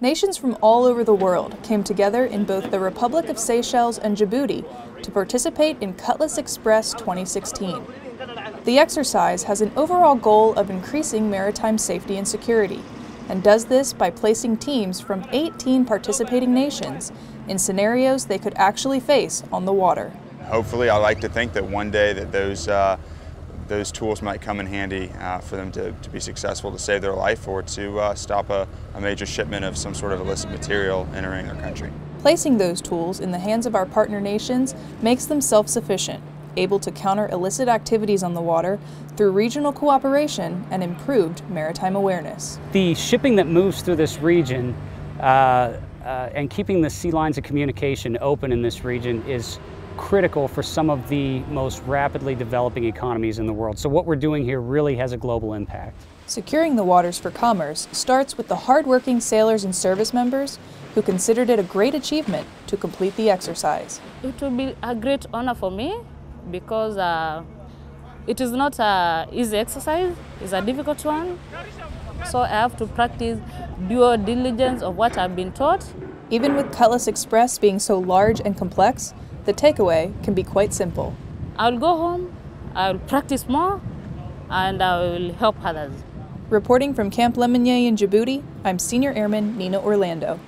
Nations from all over the world came together in both the Republic of Seychelles and Djibouti to participate in Cutlass Express 2016. The exercise has an overall goal of increasing maritime safety and security, and does this by placing teams from 18 participating nations in scenarios they could actually face on the water. Hopefully, I like to think that one day that those uh, those tools might come in handy uh, for them to, to, be successful to save their life or to uh, stop a, a major shipment of some sort of illicit material entering their country. Placing those tools in the hands of our partner nations makes them self-sufficient, able to counter illicit activities on the water through regional cooperation and improved maritime awareness. The shipping that moves through this region uh, uh, and keeping the sea lines of communication open in this region is critical for some of the most rapidly developing economies in the world. So what we're doing here really has a global impact. Securing the waters for commerce starts with the hardworking sailors and service members who considered it a great achievement to complete the exercise. It will be a great honor for me because uh, it is not an easy exercise, it's a difficult one. So I have to practice due diligence of what I've been taught. Even with Cutlass Express being so large and complex, the takeaway can be quite simple. I'll go home, I'll practice more, and I will help others. Reporting from Camp Lemonnier in Djibouti, I'm Senior Airman Nina Orlando.